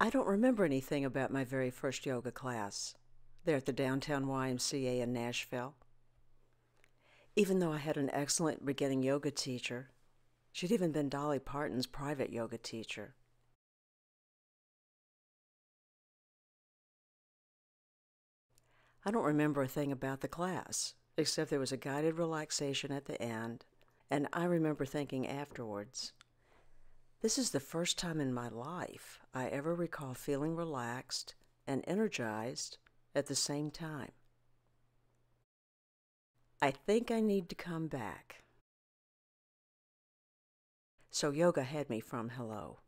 I don't remember anything about my very first yoga class there at the downtown YMCA in Nashville. Even though I had an excellent beginning yoga teacher, she'd even been Dolly Parton's private yoga teacher. I don't remember a thing about the class, except there was a guided relaxation at the end, and I remember thinking afterwards, this is the first time in my life I ever recall feeling relaxed and energized at the same time. I think I need to come back. So yoga had me from hello.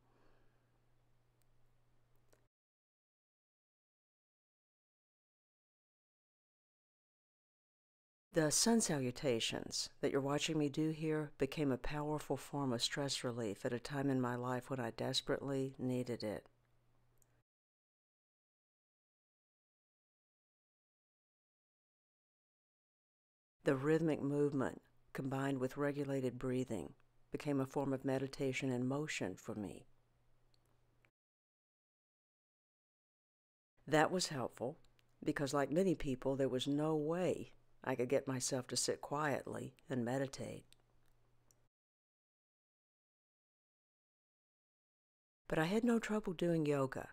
The sun salutations that you're watching me do here became a powerful form of stress relief at a time in my life when I desperately needed it. The rhythmic movement, combined with regulated breathing, became a form of meditation and motion for me. That was helpful because, like many people, there was no way I could get myself to sit quietly and meditate. But I had no trouble doing yoga.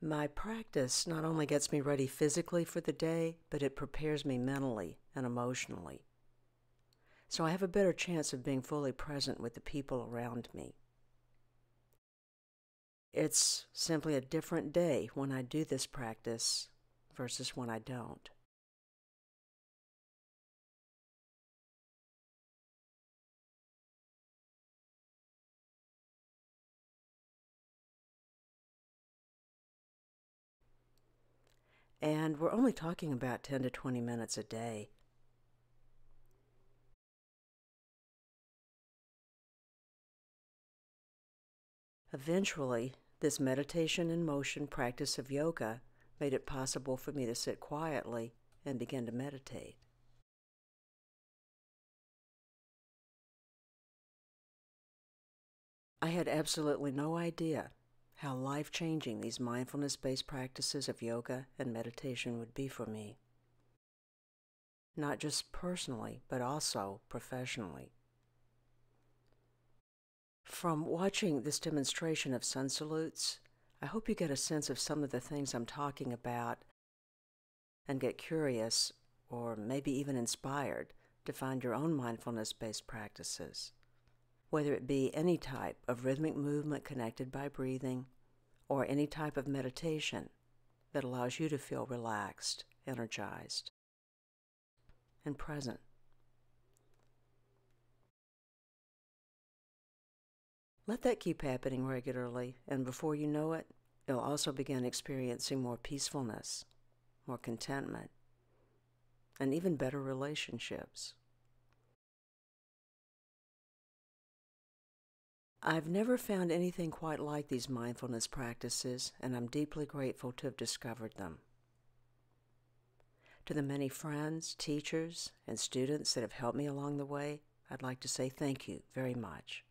My practice not only gets me ready physically for the day, but it prepares me mentally and emotionally. So I have a better chance of being fully present with the people around me. It's simply a different day when I do this practice versus when I don't. And we're only talking about 10 to 20 minutes a day. Eventually, this meditation and motion practice of yoga made it possible for me to sit quietly and begin to meditate. I had absolutely no idea how life changing these mindfulness based practices of yoga and meditation would be for me. Not just personally, but also professionally. From watching this demonstration of sun salutes, I hope you get a sense of some of the things I'm talking about and get curious or maybe even inspired to find your own mindfulness based practices, whether it be any type of rhythmic movement connected by breathing or any type of meditation that allows you to feel relaxed, energized, and present. Let that keep happening regularly, and before you know it, you'll also begin experiencing more peacefulness, more contentment, and even better relationships. I've never found anything quite like these mindfulness practices, and I'm deeply grateful to have discovered them. To the many friends, teachers, and students that have helped me along the way, I'd like to say thank you very much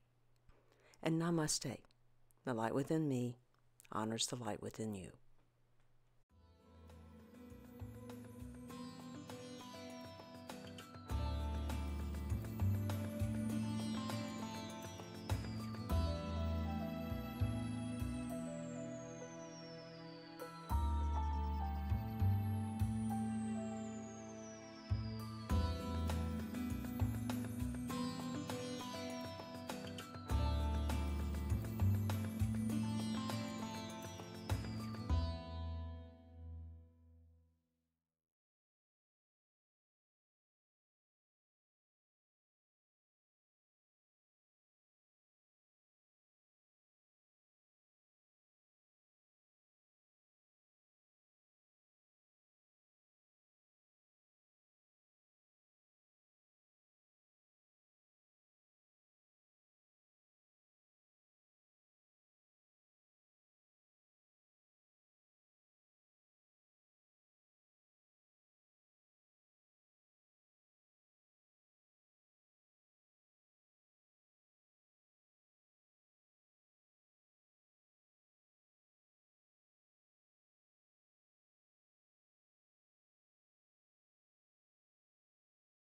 and namaste. The light within me honors the light within you.